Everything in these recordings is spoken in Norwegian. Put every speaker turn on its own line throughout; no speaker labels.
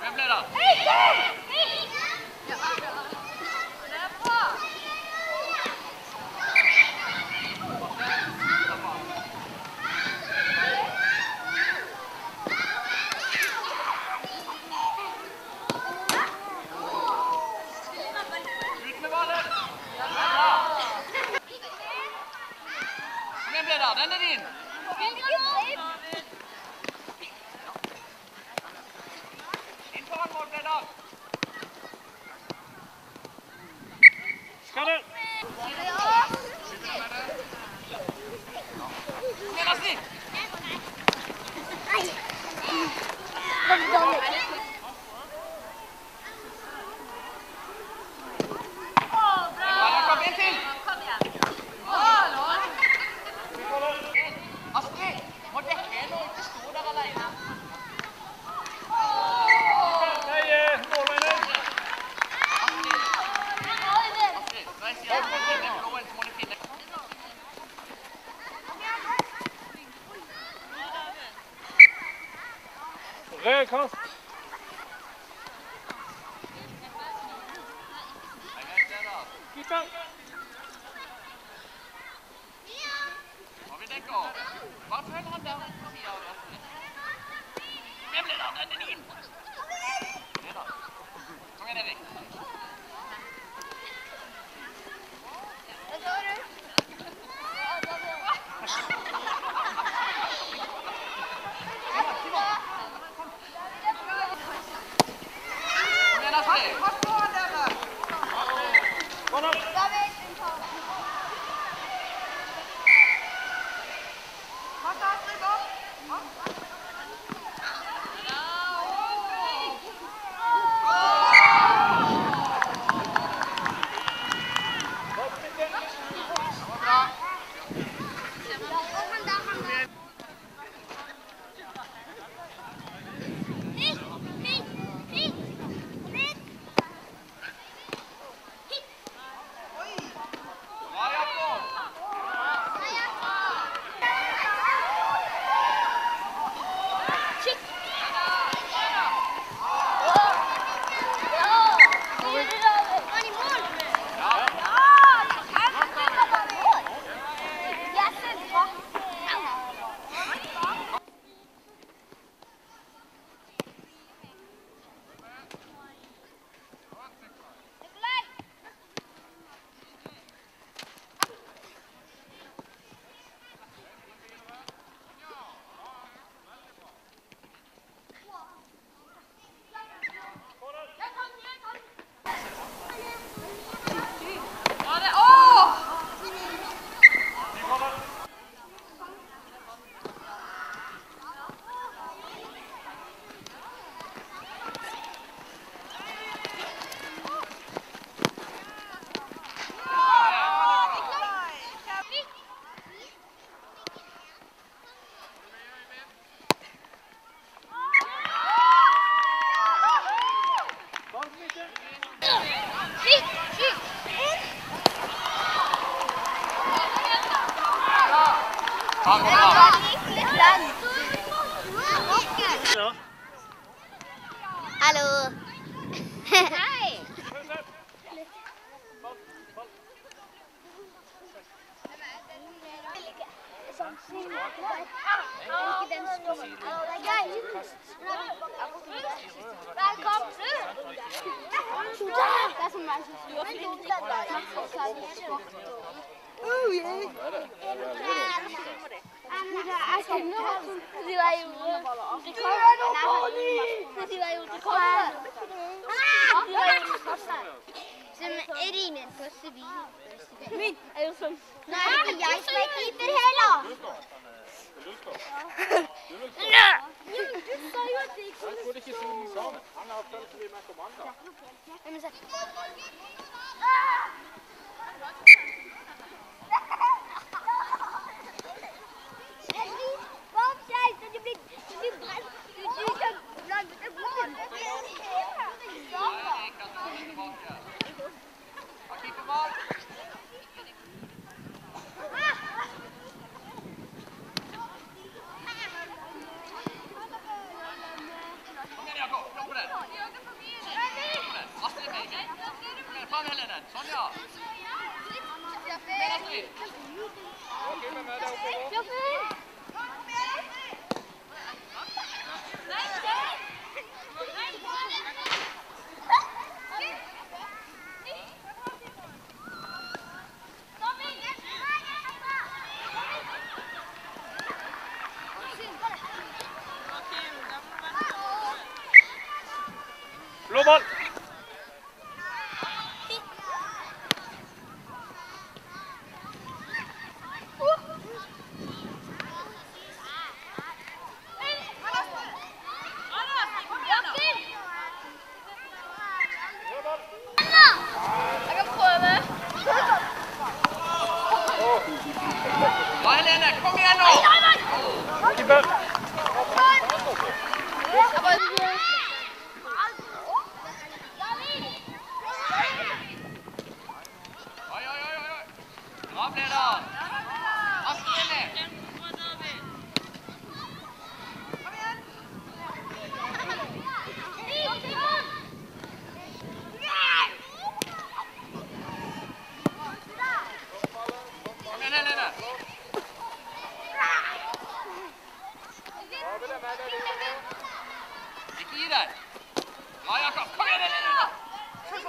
Dribbler, da. Rød kast. Nei, vent der, Må vi dekke opp. Hva følg han der. Hvem ble det? Den er din! Det da. Kom igjen, Erik. Hallo.
Pause. Ball, ball. Irine, posso vir? Vem, aí Die sou. Não, é que já estou aqui ter relógio. Não! Du sa jo at det ikke ik stå. Han har følt så mye mer kommando.
den. Sånn, ja. Spiller fri. Jobber! Vai Lena, kom hier nu! Gib ab! Oi, oi, oi, oi! Komm, 你第一代，老杨少，快点来来来，叔叔。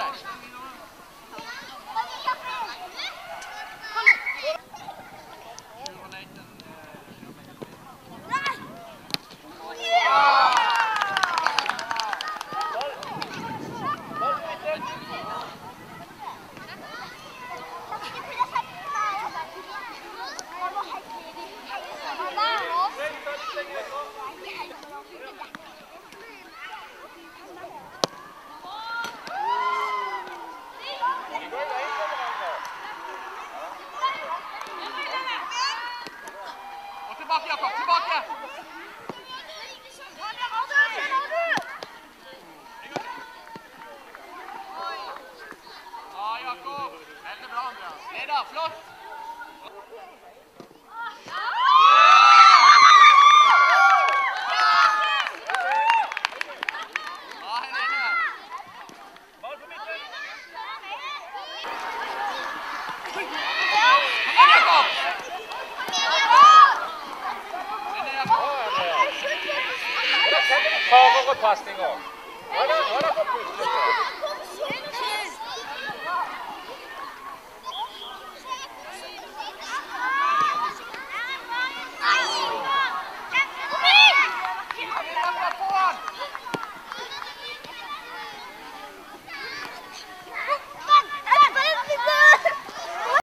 trash. Tag og passning òg. Hva er det for puslespill?